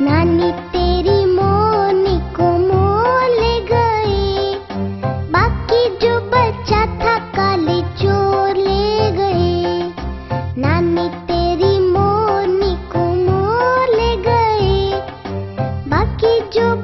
नानी तेरी मोनी को मोल गए। बाकी जो बच्चा था काले चोर नानी तेरी मोनी को मोल गए। बाकी जो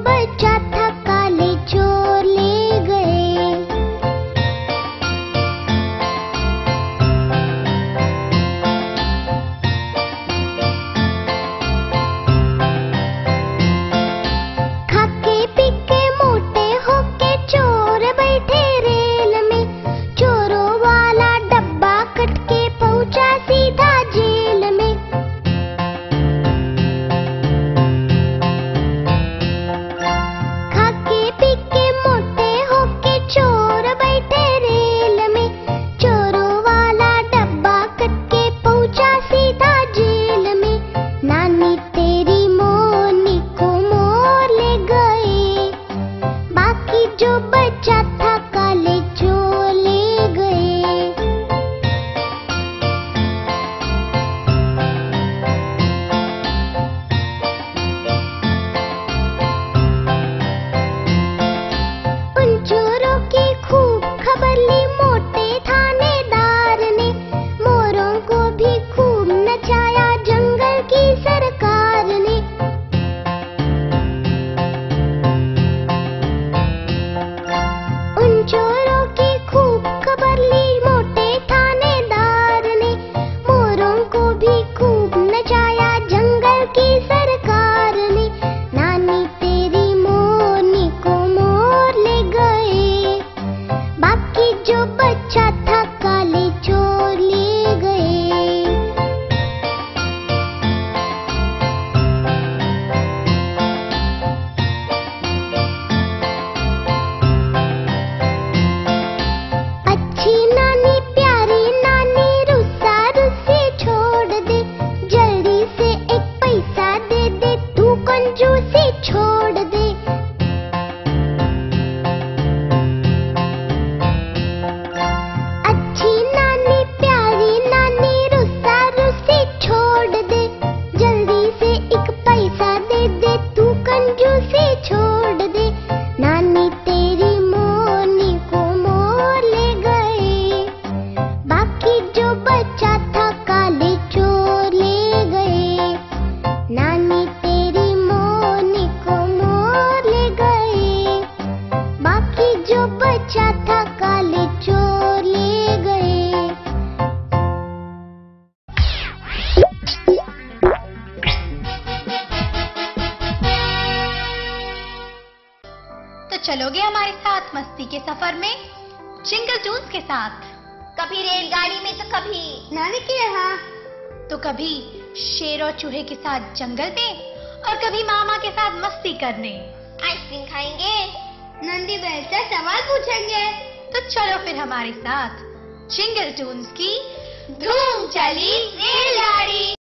जो बचा था काले चोर ले गए। तो चलोगे हमारे साथ मस्ती के सफ़र में? जिंगल टून्स के साथ। कभी रेलगाड़ी में तो कभी नानी के यहाँ। तो कभी शेर और चूहे के साथ जंगल में और कभी मामा के साथ मस्ती करने। आइसक्रीम खाएँगे। नंदी बैल से सवाल पूछेंगे। तो चलो फिर हमारे साथ। जिंगल टून्स की धूम चली रेलगाड़ी।